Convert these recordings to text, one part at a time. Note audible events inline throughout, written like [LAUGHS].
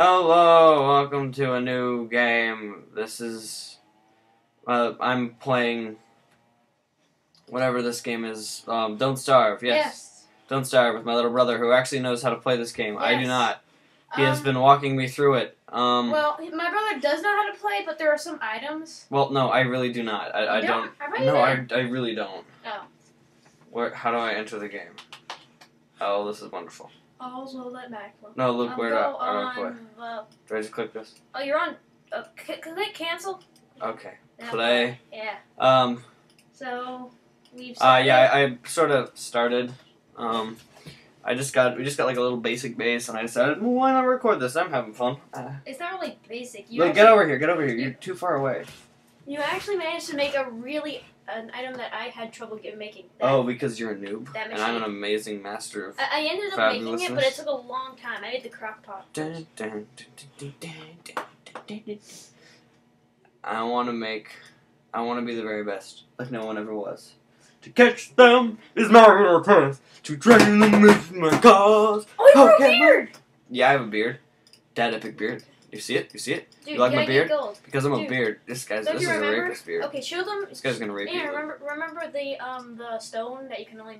Hello, welcome to a new game. This is. Uh, I'm playing. Whatever this game is. Um, Don't Starve, yes. Don't Starve with my little brother who actually knows how to play this game. I do Yes. not. He has Um, been walking me through it. Um, well, my brother does know how to play, but there are some items. Well, no, I really do not. I, I You don't. I No, I. I really don't. Oh. Where? How do I enter the game? Oh, this is wonderful. Also, let back. Look. No, look, Um, where go I, I play? on the- Do I just click this? Oh, you're on. Uh, c- click cancel. Okay. Yeah. Play. Yeah. Um, So we've. Uh, yeah. I, I sort of started. Um, I just got we just got like a little basic base, and I decided, well, why not record this? I'm having fun. Uh, It's not really basic. You look, actually, get over here, get over here. You're too far away. You actually managed to make a really an item that I had trouble get, making. That, Oh, because you're a noob, That and I'm an amazing master of. I, I ended up making it, but it took a long time. I did the crock pot. Dun, dun, dun. I want to make. I want to be the very best, like no one ever was. To catch them is my path. To train them is my cause. Oh, you have a beard, Yeah, I have a beard. Dad epic beard. You see it? You see it? dude. You like my beard? Because I'm a beard. This guy's don't this is a rapist beard. Okay, show them. This guy's gonna rape Yeah, you. remember remember the um the stone that you can only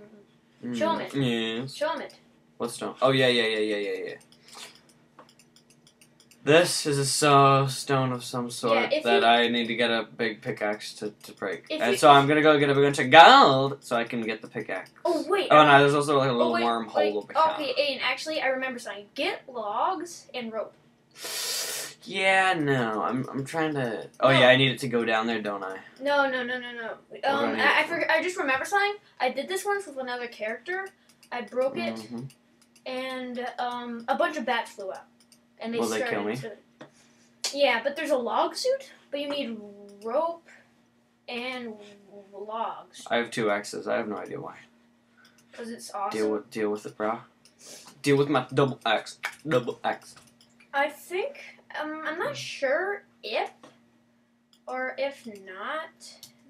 Mm, show him it. Yes. show him it. What stone? Oh yeah, yeah, yeah, yeah, yeah, yeah. This is a so stone of some sort Yeah, that you- I need to get a big pickaxe to, to break. And you- so I'm gonna go get a bunch of gold so I can get the pickaxe. Oh wait. Oh uh, no, there's also like a little oh, wait, wormhole wait. over Okay, and Actually, I remember something. Get logs and rope. Yeah, no, I'm I'm trying to. Oh No. yeah, I need it to go down there, don't I? No, no, no, no, no. Um, I, I, for? I just remember something. I did this once with another character. I broke it, Mhm. and um, a bunch of bats flew out, and they Will they started kill me? to. Yeah, but there's a log suit, but you need rope and logs I have two axes. I have no idea why. because it's awesome. Deal with deal with it, bro. Deal with my double axe. Double axe. I think um, I'm not sure if or if not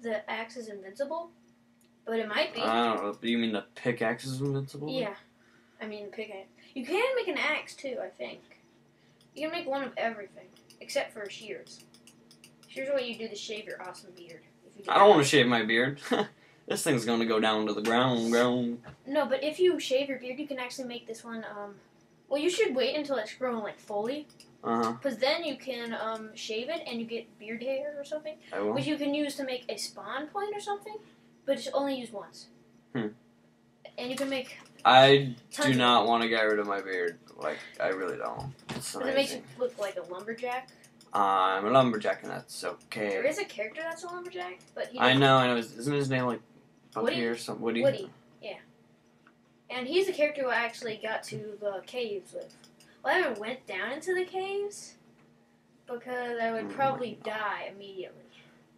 the axe is invincible, but it might be. I don't know. You mean the pickaxe is invincible? yeah, I mean pickaxe. You can make an axe too. I think you can make one of everything except for shears. Shears Here's what you do to shave your awesome beard. If you do I don't want to shave my beard. [LAUGHS] this thing's gonna go down to the ground. Ground. No, but if you shave your beard, you can actually make this one. Um, well, you should wait until it's grown like fully, Uh huh. because then you can um shave it and you get beard hair or something. I will. which you can use to make a spawn point or something, but it's only used once. Hmm. And you can make. I Tons do of- not want to get rid of my beard. Like I really don't. It's it makes you amazing. look like a lumberjack. I'm a lumberjack, and that's okay. There is a character that's a lumberjack, but he I know. I know. Isn't his name like Woodie? Or something? Woodie. Woodie. And he's the character who I actually got to the caves with. Well, I haven't went down into the caves because I would probably die immediately.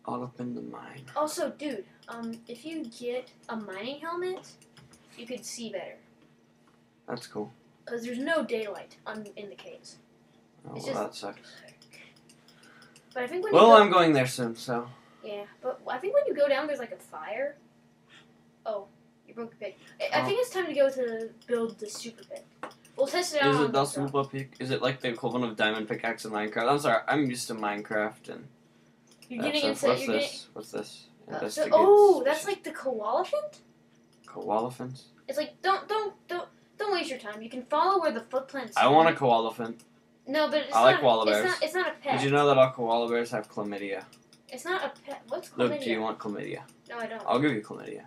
All up in the mine. Also, dude, um, if you get a mining helmet, you could see better That's cool. because there's no daylight on in the caves. Oh, It's well, just- that sucks. But I think when Well, go, I'm going there soon, so. yeah, but I think when you go down, there's like a fire. Oh, you broke the. I, I Oh. think it's time to go to build the super pit. We'll test it out. Is it the super pick? Is it like the equivalent of diamond pickaxe in Minecraft? I'm sorry, I'm used to Minecraft and. You're getting into. What's You're this? What's this? Uh, so, oh, that's like the koalefant. koalefant. It's like don't don't don't don't waste your time. You can follow where the footprints. I want a koalefant. No, but it's I like koala it's bears. not. It's not a pet. Did you know that all koala bears have chlamydia? It's not a pet. What's chlamydia? Look, do you want chlamydia? No, I don't. I'll give you chlamydia.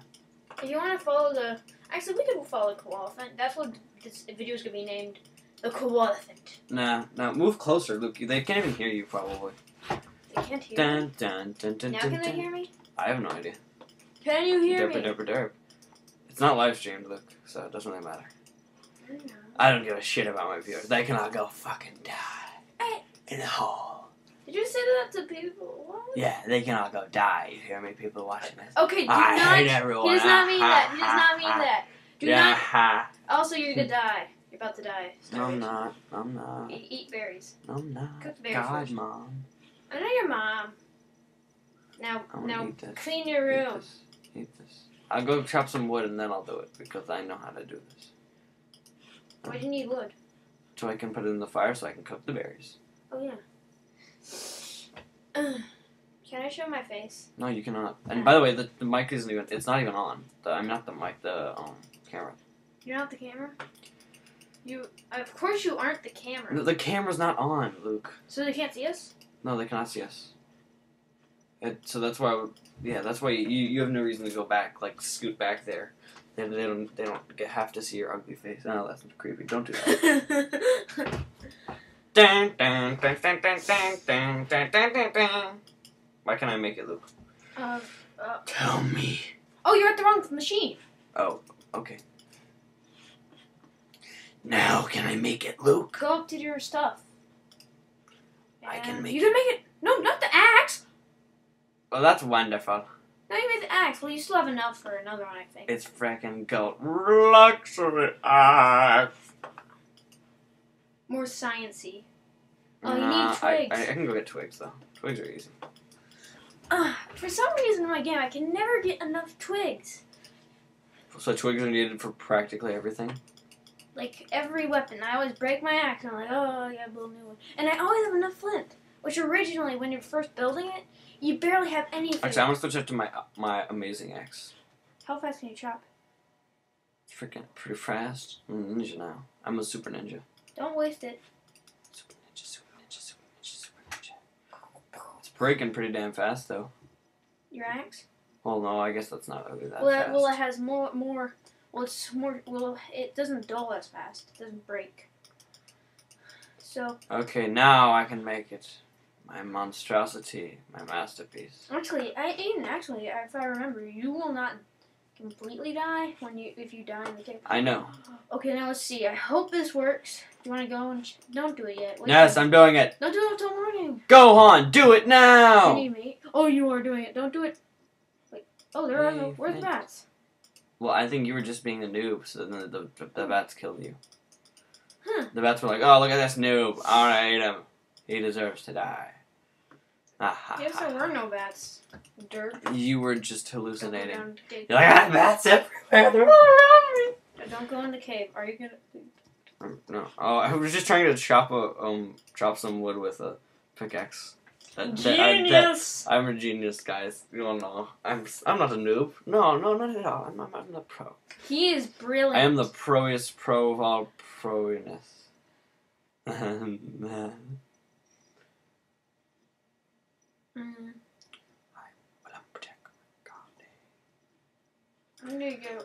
If you want to follow the, actually, we could follow the koala koalefant. That's what this video is gonna be named, the koala koalefant. Nah, nah, move closer, Luke. They can't even hear you, probably. They can't hear me. Dun dun dun dun Now dun. can they dun. hear me? I have no idea. Can you hear Derp me? derp derp. It's not live streamed, Luke, so it doesn't really matter. I don't know. I don't give a shit about my viewers. They can all go fucking die in the hole. Did you say that to people? What? Yeah, they can all go die. You hear me, people watching this? Okay, do I not. hate everyone. He does not mean that. He does not mean ha, that. Do yeah, not. Also, you're gonna die. You're about to die. No, I'm not. I'm not. Eat, eat berries. No, I'm not. Cook berries God, first. mom. I know your mom. Now, now, clean your Eat room. this. Eat this. I'll go chop some wood and then I'll do it because I know how to do this. Why do you need wood? so I can put it in the fire so I can cook the berries. Oh yeah. [CLEARS THROAT] Can I show my face? No, you cannot. And by the way, the, the mic isn't even. It's not even on. The, I'm not the mic. The um camera. You're not the camera. You, of course, you aren't the camera. The, the camera's not on, Luke. So they can't see us. No, they cannot see us. It, so that's why. I would- Yeah, that's why you you have no reason to go back. Like scoot back there. They, they don't they don't get, have to see your ugly face. No, that's creepy. Don't do that. [LAUGHS] [LAUGHS] Dun, dun, dun, dun, dun, dun, dun, dun, dun, dun, dun. Why can't I make it, Luke? uh, uh, Tell me. oh, you're at the wrong machine. Oh, okay. Now can I make it, Luke? Go up to your stuff. I can And make You can make it. No, not the axe. Oh, that's wonderful. No, you made the axe. Well, you still have enough for another one, I think. It's fracking gold. Luxury axe. More sciency. Oh, you need Nah, twigs. I, I can go get twigs though. Twigs are easy. Uh, for some reason in my game, I can never get enough twigs. So twigs are needed for practically everything. Like every weapon, I always break my axe, and I'm like, oh, I gotta build a new one. And I always have enough flint. Which originally, when you're first building it, you barely have anything. Actually, I'm gonna switch up to my my amazing axe. How fast can you chop? Freaking pretty fast. I'm a ninja now. I'm a super ninja. Don't waste it. Super ninja, super ninja, super ninja, super ninja. It's breaking pretty damn fast though. Your axe. Well, no, I guess that's not really that Well, it, fast. well, it has more more. Well, it's more. Well, it doesn't dull as fast. It doesn't break. So Okay, now I can make it. My monstrosity, my masterpiece. actually, I Aiden, actually, if I remember, you will not completely die when you if you die in the cave. I know. Okay, now let's see. I hope this works. You want to go and don't do it yet. Wait Yes, I'm doing it. Don't do it until morning. Go on, do it now. need meat. Oh, you are doing it. Don't do it. Wait. Oh, there are no. Where's the bats? Well, I think you were just being a noob, so then the, the, the oh. bats killed you. Huh. The bats were like, "Oh, look at this noob! To eat him. He deserves to die." Ah, Yes, there were no bats. Dirt. You were just hallucinating. You're like, "Ah, bats everywhere! They're all around me." Don't go in the cave. Are you gonna? Um, No. Oh, I was just trying to chop a um chop some wood with a pickaxe. That- that- I- Genius. I'm a genius, guys. You don't know. I'm I'm not a noob. No, no, not at all. I'm I'm, I'm the pro. He is brilliant. I am the proiest pro of all proiness. [LAUGHS] Mm, I'm gonna go.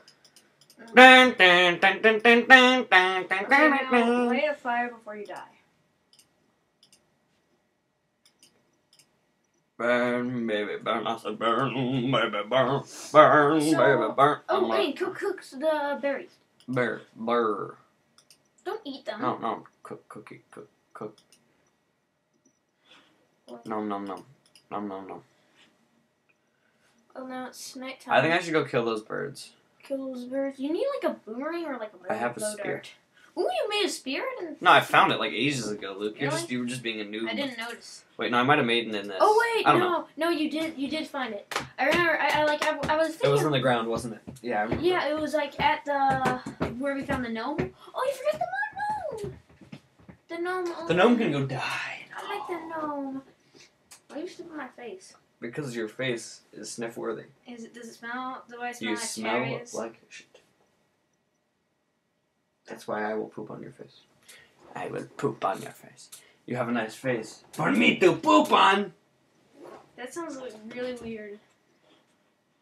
Dun, dun, dun, dun, dun, dun, dun, dun, Okay, dun, now light a fire before you die. Burn, baby, burn. I said burn, baby, burn. Burn, So- baby, burn. Oh, I'm wait, cook, cook the berries. burr, burr. Don't eat them. No, no, cook, cookie, cook, cook. Nom, nom, nom. Nom, nom, nom. Oh, now it's nighttime. I think I should go kill those birds. kill those birds. You need like a boomerang or like a bow, I have a spear. Ooh, you made a spear? No, I found it like ages ago, Luke. You're just you were just being a noob. I didn't notice. Wait, no, I might have made it in this. Oh wait, no, know. no, you did, you did find it. I remember. I, I like, I, I was It was on the ground, wasn't it? Yeah, I remember. Yeah, it was like at the where we found the gnome. Oh, you forgot the mud gnome. The gnome. The gnome can go die. I like the gnome. Why are you sniffing my face? Because your face is sniff worthy. Is it? Does it smell? Do I smell You like smell cherries? like shit. That's why I will poop on your face. I will poop on your face. You have a nice face. For me to poop on! That sounds like really weird.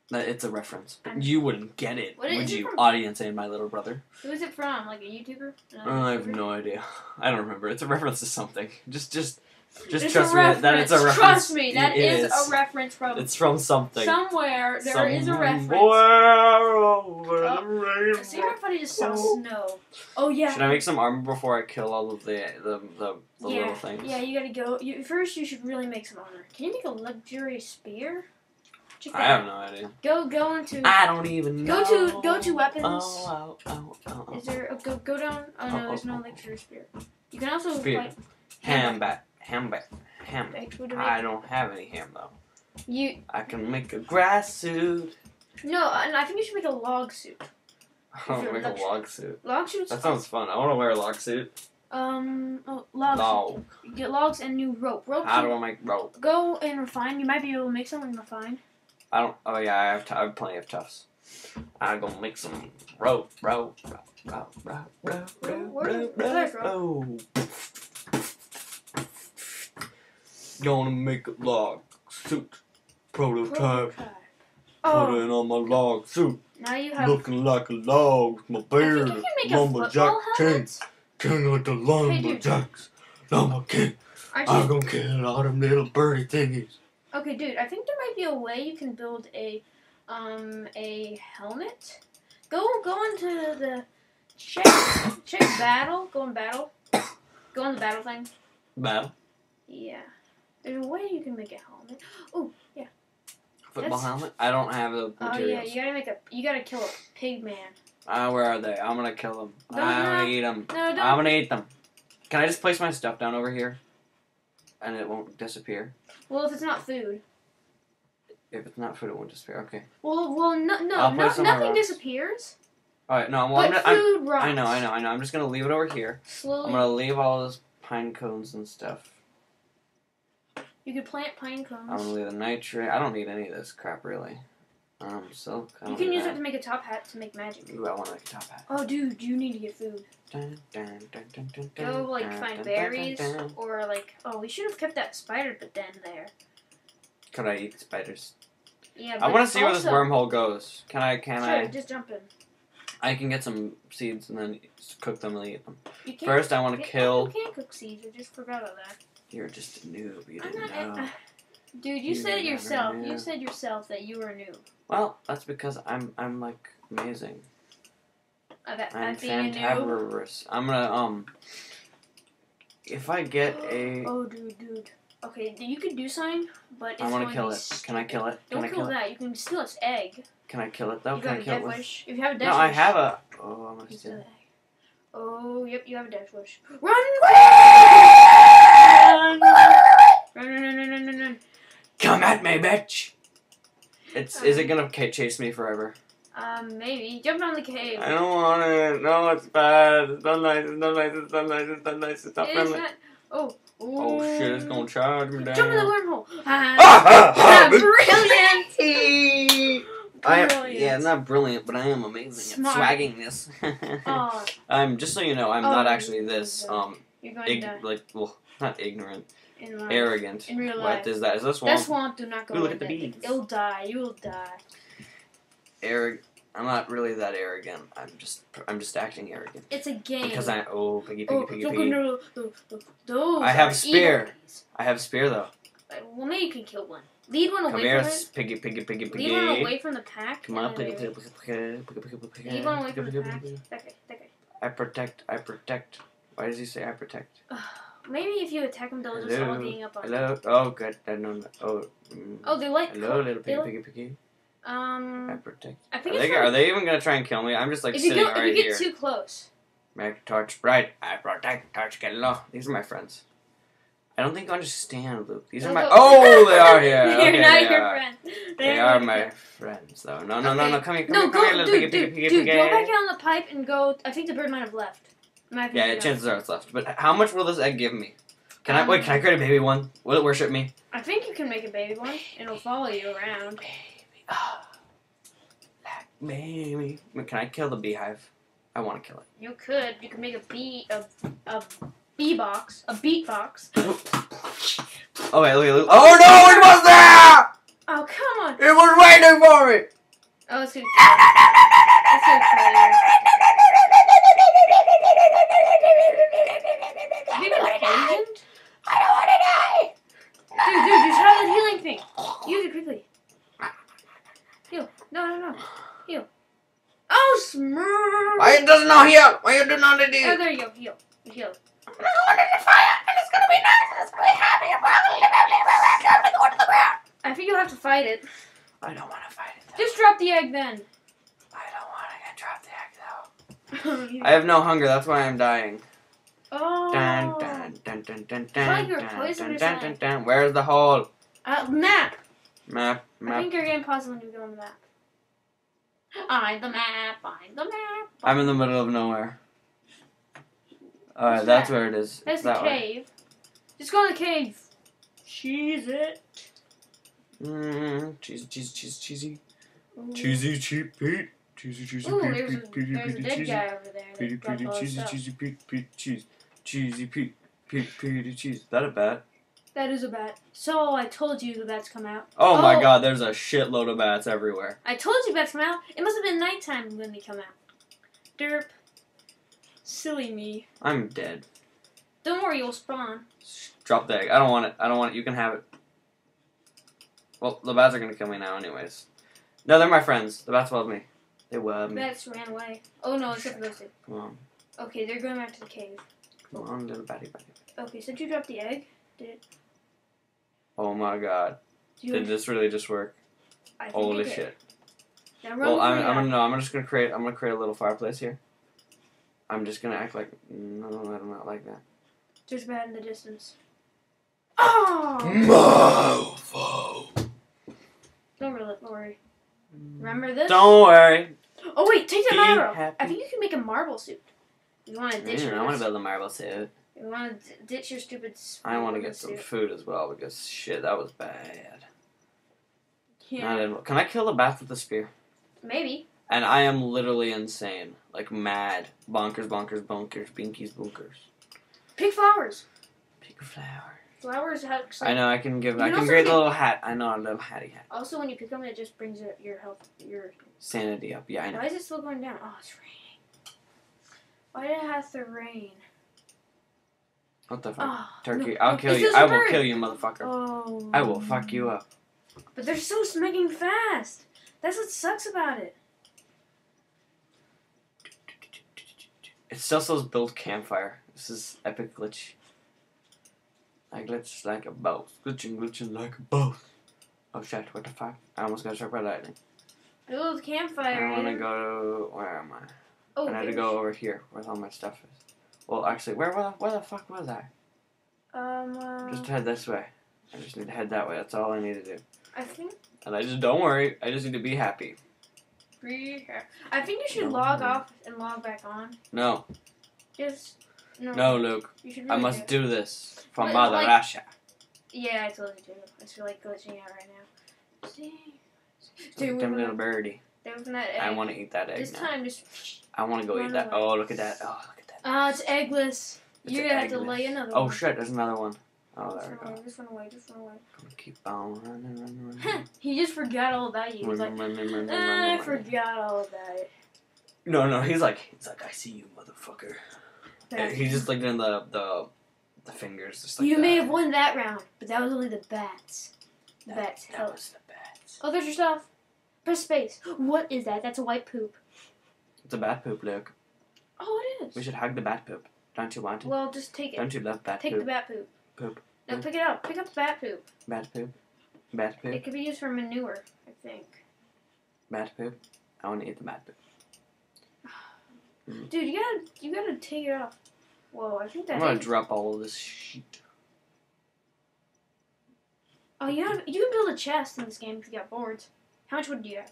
That- It's a reference. I'm- You wouldn't get it, What would is it you, audience and my little brother? Who is it from? Like a YouTuber? Another I have no idea. [LAUGHS] I don't remember. It's a reference to something. Just, just, just It's trust me that it's a reference. Trust me, that is, is. a reference from It's from something. somewhere. There is a reference. Somewhere over Oh, the rainbow. See how funny just Oh. snow. Oh yeah. Should I make some armor before I kill all of the the, the, the yeah, little things? yeah, you gotta go. You, first, you should really make some armor. Can you make a luxurious spear? I have no idea. Go, go into. I don't even Go know. to- go to weapons. Oh, oh, oh, oh, oh. Is there? Oh, go, go down. Oh no, Oh, oh there's no oh. luxurious spear. You can also Spear. like. Ham bat. Ham. Ham. Like, who to I don't have any ham though. You I can make a grass suit. no, and I think you should make a log suit. I want to make a log suit. Log suits. That sounds fun. I want to wear a log suit. Um, oh, logs. Log. Get logs and new rope. Rope. How do I make rope? Go and refine. You might be able to make something refine. I don't. Oh yeah, I have, t- I have plenty of tufts. I'm gonna make some rope, rope, rope, rope, rope, rope, rope, Where- rope, where's rope. Gonna make a log suit prototype. Prototype. Put Oh, it on my log suit, now you have. looking like a log with my beard, you can make a lumberjack football chain, helmet. turn with the lumberjacks. Lumberjack, Aren't I'm gonna kill all them little birdie thingies. Okay, dude. I think there might be a way you can build a, um, a helmet. Go, go into the check, check battle. Go in battle. Go on the battle thing. Battle. Yeah. There's a way you can make a helmet. Oh yeah. Football That's- helmet? I don't have the Oh yeah, materials. you gotta make a. You gotta kill a pig man. Ah, where are they? I'm gonna kill them. No, I'm gonna eat them. No, don't. I'm gonna eat them. Can I just place my stuff down over here? And it won't disappear? well, if it's not food. If it's not food, it won't disappear. Okay. Well, well, no, no, no nothing disappears. Alright, no, well, I'm, but gonna- I'm, food rots. I know, I know, I know. I'm just gonna leave it over here. I'm Slowly, gonna leave all those pine cones and stuff. You could plant pine cones. I'm gonna leave the nitrate. I don't need any of this crap, really. Um, silk. I You can use it to make a top hat to make magic. Ooh, I wanna make a top hat. Oh, dude, you need to get food. Dun, dun, dun, Go like find berries or like. Oh, we should have kept that spider but then there. Could I eat spiders? Yeah. I want to see where this wormhole goes. Can I? Can sure, I? just jump in. I can get some seeds and then cook them and eat them. You can't. First, I want to kill. You can't cook seeds. I just forgot about that. You're just a noob. You didn't know. uh, dude, you, You said it yourself. knew. You said yourself that you were new. Well, that's because I'm I'm like amazing. I'm a noob. fantabulous. I'm gonna um. If I get a, [GASPS] Oh, dude, dude. Okay, you can do something, but it's I want to kill it. Can I kill it? Can Don't I kill, kill it? that. You can steal its egg. Can I kill it though? you Can got I a kill death it? With... wish. If you have a death No, wish. I have a. Oh, I'm gonna steal. steal. Oh, yep, you have a death wish. Run! Run! Run, run. Come at me, bitch! It's is it gonna chase me forever? Um, maybe. Jump down the cave. I don't want it. No, it's bad. It's not nice. It's not nice. It's not nice. It's not nice. It's not It friendly. not. Oh. Oh shit! It's gonna charge me down. Jump in the wormhole. [LAUGHS] Ah, Ah, ah, ah, brilliant! I am, yeah, not brilliant, but I am amazing Smart. at swagging this. Oh, [LAUGHS] I'm just so you know, I'm Oh, not actually this um you're going ig- to die like well not ignorant, in life. arrogant. In real What life. is that? Is this one? That one swamp do not go Ooh, look at the that. bees. You'll die. You will die. arrogant? I'm not really that arrogant. I'm just I'm just acting arrogant It's a game. because I oh piggy piggy Oh, piggy look, piggy. no, no, no, those I have are spear. I have a spear though. Well, maybe you can kill one. Lead one Come away here, from s- piggy piggy piggy it. Lead one away from the pack. Come on, then piggy maybe- piggy piggy piggy piggy piggy piggy. Lead one away piggy, from the piggy, pack. piggy. That guy. That guy. I protect. I protect. Why does he say I protect? Maybe if you attack them, they'll just Hello. all gang up on you. Hello. Oh, good. I know. Oh. mm. Oh, they like. Hello, little piggy piggy piggy. I Um, protect. I Are think they, are they even gonna try and kill me? I'm just like if you sitting go, right if you here. get too close. Make torch bright. I protect. Torch get low. These are my friends. I don't think you understand, Luke. These are They'll my. go- Oh, they [LAUGHS] are here. They're Okay, not they your are. friends. They They're my friends, though. No, no, no, no. Okay. Come here, come No, here, come go, here, little dude, piggy, dude, piggy, piggy, dude, piggy. go back out on the pipe and go. I think the bird might have left. Yeah, chances are it's left. But how much will this egg give me? Can I Um, wait? Can I create a baby one? Will it worship me? I think you can make a baby one. It'll follow you around. Baby, ah, that baby. Can I kill the beehive? I want to kill it. You could. You could make a bee a a bee box, a beat box. [GASPS] Oh wait, look, look. Oh no! It was there! Oh come on! It was waiting for me. Oh, it's gonna. It's gonna kill you. Have you been poisoned? I don't want to die. Dude, dude, just have the healing thing. Use it quickly. Heal. No, no, no. Heal. Oh, smurf. Why it does not heal? Why you do not do? Oh, there you go. Heal. You heal. I'm gonna go under the fire, and it's gonna be nice, and it's gonna be happy, and I'm gonna go to the ground. I think you'll have to fight it. I don't want to fight it. Though. Just drop the egg then. I don't want to get drop the egg though. [LAUGHS] I have no hunger. That's why I'm dying. oh. Dun dun dun dun dun like dun dun dun dun dun dun. Where's the hole? Uh, map. Map I think you're getting paused when you go on the map. I'm the map. I'm the map. I'm in the middle of nowhere. Alright, that's that? where it is. That's It's the that way. cave. Just go in the cave. Cheese it. Mm, cheesy, cheesy, cheesy, cheesy. Ooh. Cheesy, cheap, Pete. Cheesy, cheesy, Ooh, Pete, there's a, Pete, Pete, there's a Pete, dead cheesy. guy over there. that Petey, dropped Petey, all his cheesy, cheesy, Pete, Pete, cheese. Cheesy, Pete, Pete, Petey, cheese. Is that a bat? That is a bat. So I told you the bats come out. Oh, my Oh. god, there's a shitload of bats everywhere. I told you bats come out. It must have been nighttime when they come out. Derp. Silly me. I'm dead. Don't worry, you'll spawn. Drop the egg. I don't want it. I don't want it. You can have it. Well, the bats are gonna kill me now, anyways. No, they're my friends. The bats love me. They love me. Bats ran away. Oh no, except for those two. Come on. Okay, they're going back to the cave. Come on, little batty batty. Okay, so did you drop the egg? Did it? Oh my god. Do Did this really just work? I think Holy it did. shit. Now Well, I'm, I'm gonna no. I'm just gonna create. I'm gonna create a little fireplace here. I'm just gonna act like no, I do not like that. There's a in the distance. Oh! Mofo. Don't really worry. Remember this? Don't worry. Oh wait, take that Be marble. happy. I think you can make a marble suit. You want to ditch Mm, your I want to build a marble suit. You want to ditch your stupid. I want to get some suit. food as well because shit, that was bad. Yeah, I Can I kill the bat with a spear? maybe. And I am literally insane, like mad, bonkers, bonkers, bonkers, binkies, bunkers. Pick flowers. Pick a flower. Flowers have. I know I can give. You I can create a little hat. I know a little hatty hat. Also, when you pick them, it just brings your- your health. Your. Sanity up. Yeah, I know. Why is it still going down? Oh, it's raining. Why did it have to rain? What the fuck? Oh, Turkey, no, I'll no, kill you. I will kill you, motherfucker. Oh. I will fuck you up. But they're so smacking fast. That's what sucks about it. It still says build campfire. This is epic glitch. I glitch like a boat. Glitching, glitching like a boat. Oh shit, what the fuck? I almost got struck by lightning. Build campfire. I want to Ian. go. Where am I? Oh, I had to go over here where all my stuff is. Well, actually, where, where, where the fuck was I? Um. Uh, Just head this way. I just need to head that way. That's all I need to do. I think. And I just don't worry. I just need to be happy. Re- I think you should No. log off and log back on. No, Just. No. no, Luke. You should I must do. do this for But, Mother like- Russia. Yeah, I told you to. I feel like glitching out right now. See. Stay away Dumb from little birdie. Stay that egg. I want to eat that egg This now. time, just. I want to go eat that. Oh, look at that. Oh, look at that. Ah, it's eggless. It's You're gonna have to lay another Oh one. shit, there's another one. Oh, Just there we go. away, just run away, just run away. Gonna keep on running, running, running. [LAUGHS] he just forgot all about you. He was like, "Ah, I forgot all about it. No, no, he's like, he's like, I see you, motherfucker. And He's just like doing the the the fingers, just like you that. may have won that round, but that was only the bats. The That, bats that helped. was the bats. Oh, there's your stuff. Press space. What is that? That's a white poop. It's a bat poop, Luke. Oh, it We should hug the bat poop. Don't you want to? Well, just take it. Don't you love bat Take poop? Take the bat poop. Poop. No, Hmm? pick it up. Pick up the bat poop. Bat poop. Bat poop. It could be used for manure, I think. Bat poop. I want to eat the bat poop. Dude, you gotta, you gotta take it off. Whoa, I think that. I'm gonna drop all of this shit. Oh, you have, you can build a chest in this game if you got boards. How much wood do you have?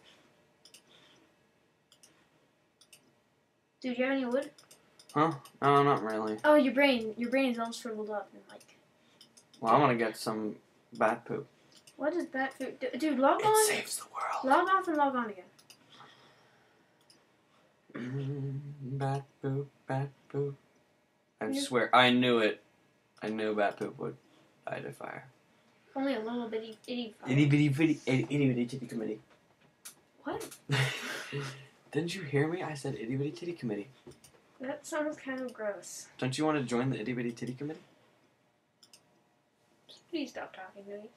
Dude, you have any wood? Huh? No, not really. Oh, your brain, your brain is all shriveled up and like. Well, I want to get some bat poop. What does bat food? do? Dude, log It on, saves the world. log off and log on again. Mm, bat poop, bat poop. I Yeah. swear, I knew it. I knew bat poop would die to fire. Only a little bitty, itty. Itty bitty bitty itty bitty titty committee. What? [LAUGHS] Didn't you hear me? I said itty bitty titty committee. That sounds kind of gross. Don't you want to join the itty bitty titty committee? Please stop talking to me.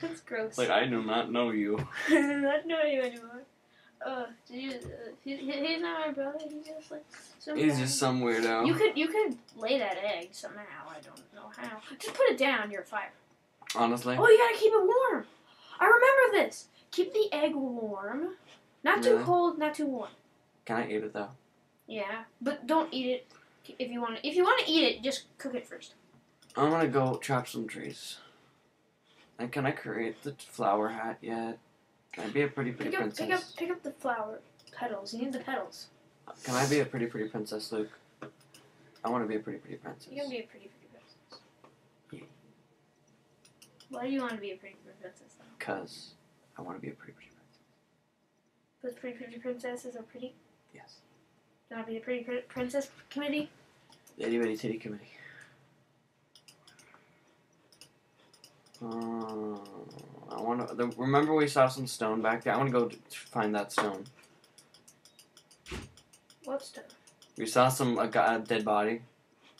That's gross. Like I do not know you. [LAUGHS] I do not know you anymore. Uh, did you, uh, he, he- he's not my brother. He's just like some He's guy. just some weirdo. You could you could lay that egg somehow. I don't know how. Just put it down You're fire. Honestly. Oh, you gotta keep it warm. I remember this. Keep the egg warm. Not too Really? cold, not too warm. Can I eat it though? Yeah, but don't eat it if you want. to If you want to eat it, just cook it first. I'm gonna go chop some trees. And can I create the flower hat yet? Can I be a pretty pretty Pick up, princess? pick up, pick up the flower petals. You need the petals. Can I be a pretty pretty princess, Luke? I want to be a pretty pretty princess. You're gonna be a pretty pretty princess. Why do you want to be a pretty pretty princess though? Cause I want to be a pretty pretty Because pretty pretty princesses are pretty. Yes. To be the pretty Pri- princess committee? The itty bitty titty committee. Uh, I want to. Remember, we saw some stone back there. I want to go find that stone. What stuff? We saw some a, a dead body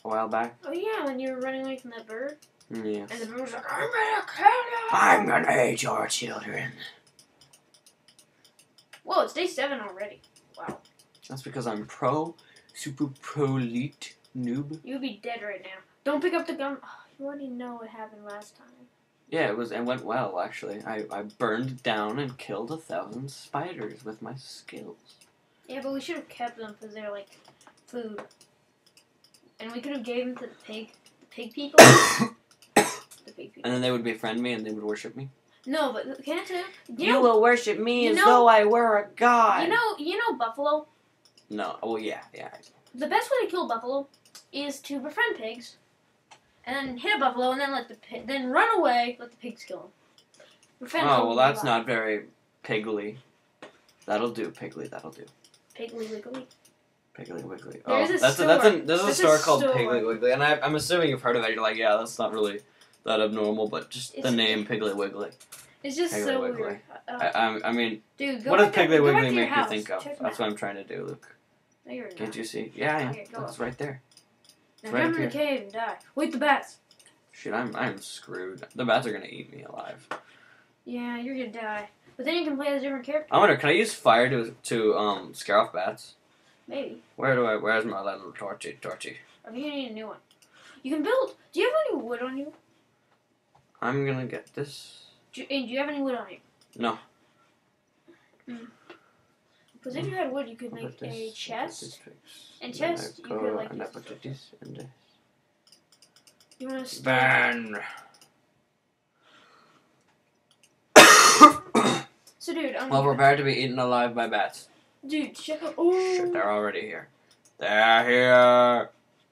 a while back. Oh yeah, when you were running away from that bird, Yeah. and the bird was like, "I'm gonna kill you." I'm gonna eat your children. Whoa, it's day seven already. Wow, That's because I'm pro, super prolete noob. you'd be dead right now. Don't pick up the gun. Oh, you already know what happened last time. Yeah, it was. It went well actually. I I burned down and killed a thousand spiders with my skills. Yeah, but we should have kept them because they're like food, and we could have gave them to the pig, the pig people. [COUGHS] the pig people. And then they would befriend me and they would worship me. No, but can I tell you? You, know, will worship me as know- though I were a god. you know, you know, buffalo. No. Well, yeah, yeah. The best way to kill buffalo is to befriend pigs, and then hit a buffalo, and then let the pi- then run away, let the pigs kill him. Befriend Oh well, that's not very pigly. That'll do, pigly. That'll do. Piggly wiggly. Piggly Wiggly. Oh, is a that's a, that's a store. there's a There's a store called store. Piggly Wiggly, and I, I'm assuming you've heard of it. You're like, yeah, that's not really that abnormal, but just the name Piggly Wiggly. It's just Piggly so Wiggly. weird. I, I, I mean, dude, go what does back to- Piggly go Wiggly to your make you house. think of? Check That's them what I'm trying to do, Luke. out. No, you're not. Can't you see? Yeah, yeah, Okay, go that's up. right there. Now right jump in the cave and die. Wait, the bats. Shit, I'm I'm screwed. The bats are gonna eat me alive. Yeah, you're gonna die. But then you can play as a different character. I wonder, can I use fire to to um scare off bats? Maybe. Where do I? Where's my little torchy torchy? Or you need a new one. You can build. Do you have any wood on you? I'm gonna get this. Do you, and do you have any wood on you? No. Because if you had wood, you could make put a this, I'll put chest. And chest, you go could, like, and I use put this. this and this. You want to Burn. [COUGHS] So, dude, um, well, prepare to be eaten alive by bats. dude, check out. Oh, Shit, they're already here. They're here.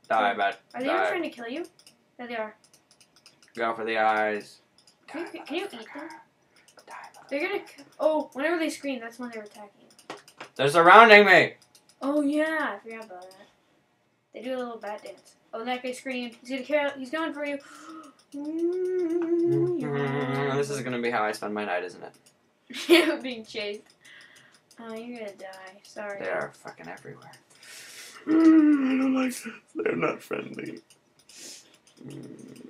Die, bat. are they ever Die. trying to kill you? Yeah, they are. Go for the eyes. Can you, can you eat them? motherfucker. Die, motherfucker. They're gonna. Oh, whenever they scream, that's when they're attacking you. They're surrounding me. Oh yeah, I forgot about that. They do a little bat dance. Oh, that guy screamed. He's gonna kill. He's going for you. Mm, this is gonna be how I spend my night, isn't it? Yeah, [LAUGHS] being chased. Oh, you're gonna die. Sorry. They are fucking everywhere. Mm, I don't like this. They're not friendly. Mm.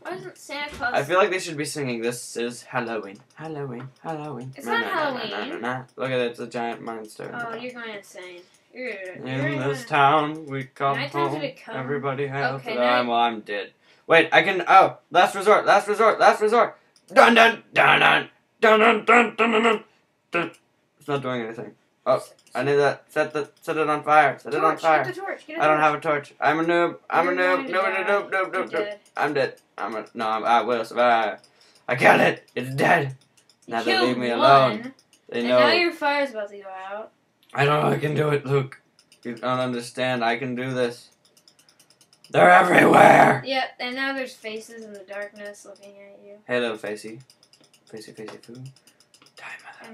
Why isn't Santa Claus? I feel like they should be singing "This is Halloween, Halloween, Halloween." It's not Halloween. Look at it; it's a giant monster. Oh, you're going insane. You're. you're In this town, we come home. come? Everybody has Okay, to now Well, I'm dead. Wait, I can. Oh, last resort, last resort, last resort. Dun dun dun dun dun dun dun dun dun. dun. dun. It's not doing anything. Oh, I need that. Set the set it on fire. Set it on fire. Get the torch. Get a I don't have a torch. I'm a noob. I'm a You're noob. Noob, noob, noob, noob, noob, noob. I'm dead. I'm a no. I'm, I will survive. I killed it. It's dead. Now they leave me one, alone. They And know. now your fire's about to go out. I don't know I can do it, Luke. You don't understand. I can do this. They're everywhere. Yep, and now there's faces in the darkness looking at you. Hey, little facey. Facey, facey, food. Die,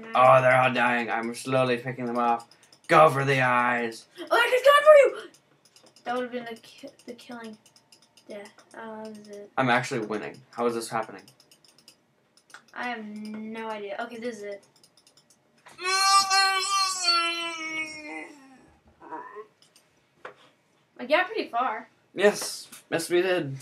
mother. Oh, they're all dying. I'm slowly picking them off. Go for the eyes. Oh, that guy's coming for you! That would have been the ki- the killing death. Uh, this is it. I'm actually winning. How is this happening? I have no idea. Okay, this is it. I got pretty far. Yes. Yes, we did.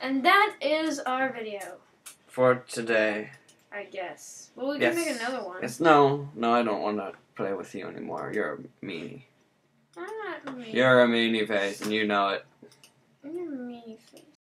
And that is our video, For today. I guess. Well, we Yes. can make another one. It's no, no, I don't want to play with you anymore. You're a meanie. I'm not mean. You're a meanie face, and you know it. I'm really Amazing.